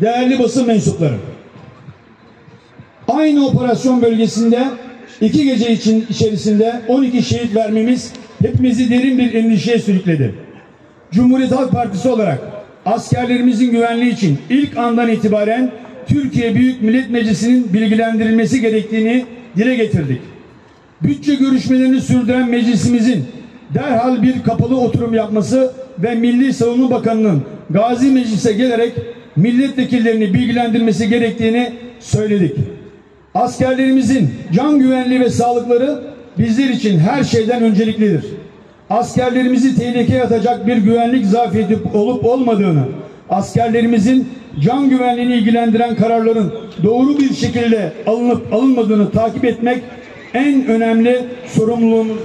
değerli basın mensupları. Aynı operasyon bölgesinde iki gece için içerisinde 12 şehit vermemiz hepimizi derin bir endişeye sürükledi. Cumhuriyet Halk Partisi olarak askerlerimizin güvenliği için ilk andan itibaren Türkiye Büyük Millet Meclisi'nin bilgilendirilmesi gerektiğini dile getirdik. Bütçe görüşmelerini sürdüren meclisimizin derhal bir kapalı oturum yapması ve Milli Savunma Bakanı'nın Gazi Meclis'e gelerek milletvekillerini bilgilendirmesi gerektiğini söyledik. Askerlerimizin can güvenliği ve sağlıkları bizler için her şeyden önceliklidir. Askerlerimizi tehlikeye atacak bir güvenlik zafiyeti olup olmadığını, askerlerimizin can güvenliğini ilgilendiren kararların doğru bir şekilde alınıp alınmadığını takip etmek en önemli sorumluluğumuz